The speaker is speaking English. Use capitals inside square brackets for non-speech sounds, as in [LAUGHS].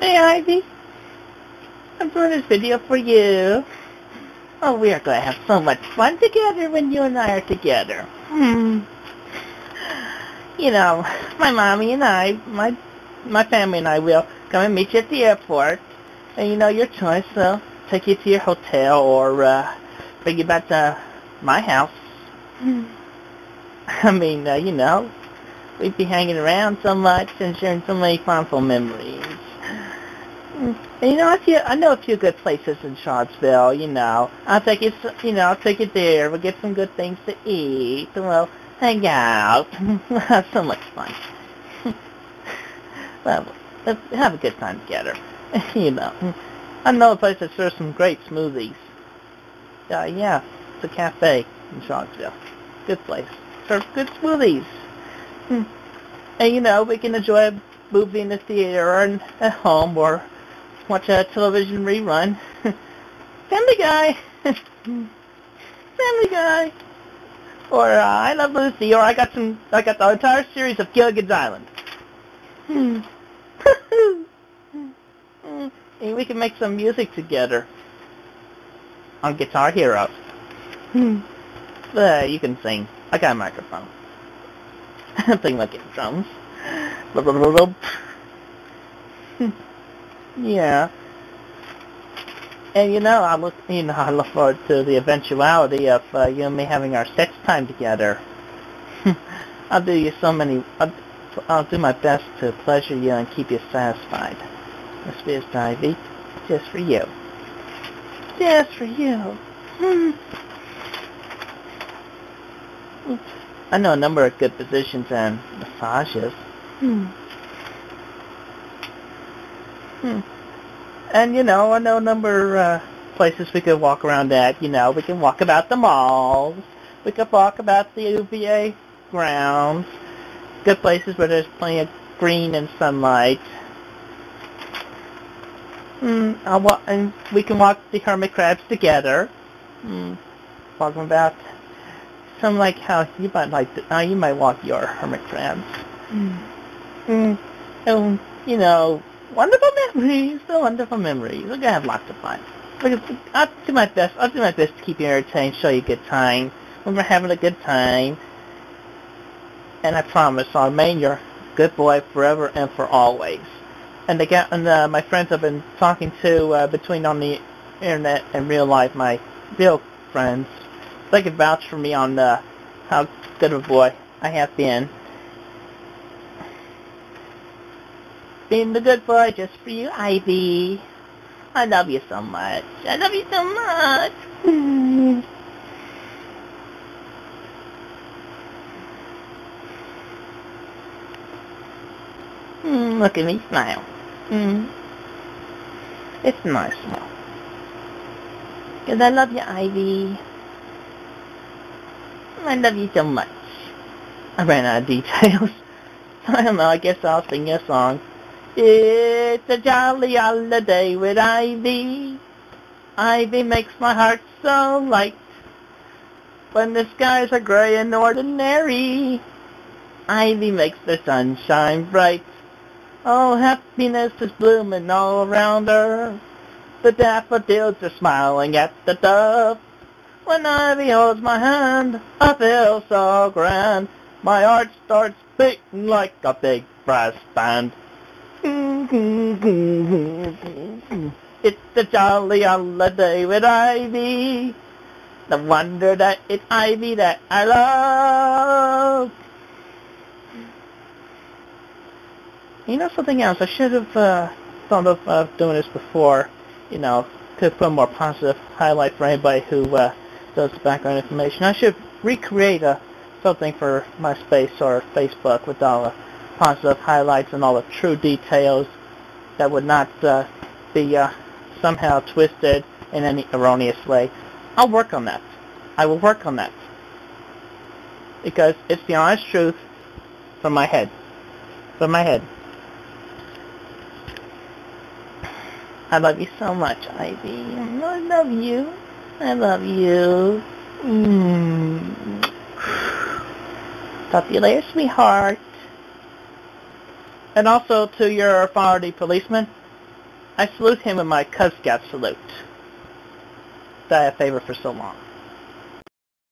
Hey, Ivy. I'm doing this video for you. Oh, we are going to have so much fun together when you and I are together. Hmm. You know, my mommy and I, my my family and I will come and meet you at the airport. And you know, your choice, so take you to your hotel or uh, bring you back to my house. Hmm. I mean, uh, you know, we'd be hanging around so much and sharing so many fondful memories. And, you know, I feel I know a few good places in Charlottesville. You know, I'll take you. You know, I'll take you there. We'll get some good things to eat, and we'll hang out. [LAUGHS] have so much fun. [LAUGHS] well, let's have a good time together. [LAUGHS] you know, I know a place that serves some great smoothies. Uh, yeah, it's a cafe in Charlottesville. Good place. Serves good smoothies. Hmm. And you know, we can enjoy a movie in the theater or at home or watch a television rerun. [LAUGHS] Family Guy. [LAUGHS] Family Guy. Or uh, I Love Lucy. Or I got some. I got the entire series of Gilligan's Island. [LAUGHS] Hmm. and we can make some music together on Guitar Hero. Hmm. Uh, you can sing. I got a microphone. I'm about getting drums. Blah. Yeah. And you know, I look, you know, [LAUGHS] I look forward to the eventuality of uh, you and me having our sex time together. [LAUGHS] I'll do you so many. I'll, I'll do my best to pleasure you and keep you satisfied. This is Ivy, just for you. Just for you. [LAUGHS] I know a number of good positions and massages. Hmm. Hmm. And, you know, I know a number of uh, places we could walk around at. You know, we can walk about the malls. We could walk about the UVA grounds. Good places where there's plenty of green and sunlight. Hmm. I'll walk, and we can walk the hermit crabs together. Hmm. Talking about some like how you might like to, how you might walk your hermit crabs. Mm. Mm. And, you know, wonderful memories, the wonderful memories. We're gonna have lots of fun. I'll do my best. I'll do my best to keep you entertained, show you a good time. When we're having a good time, and I promise I'll remain your good boy forever and for always. And guy, and uh, my friends I've been talking to uh, between on the internet and real life, my real friends, they can vouch for me on uh, how good of a boy I have been. Being the good boy just for you, Ivy. I love you so much. I love you so much. mm, look at me smile. Mm. It's nice smile. Because I love you, Ivy. I love you so much. I ran out of [LAUGHS] details. I don't know, I guess I'll sing you a song. It's a jolly holiday with Ivy. Ivy makes my heart so light. When the skies are gray and ordinary, Ivy makes the sun shine bright. Oh, happiness is blooming all around her. The daffodils are smiling at the dove. When Ivy holds my hand, I feel so grand. My heart starts beating like a big brass band. It's a jolly holiday with Ivy. The wonder that it's Ivy that I love. You know something else? I should have uh, thought of uh, doing this before. You know, to put a more positive highlight for anybody who uh, does background information. I should recreate a, something for MySpace or Facebook with all the positive highlights and all the true details that would not uh, be uh, somehow twisted in any erroneous way. I'll work on that. I will work on that. Because it's the honest truth from my head. From my head. I love you so much, Ivy. I love you. I love you. Mm. Talk to you later, sweetheart. And also to your authority policeman, I salute him with my Cub Scout salute that I have favored for so long.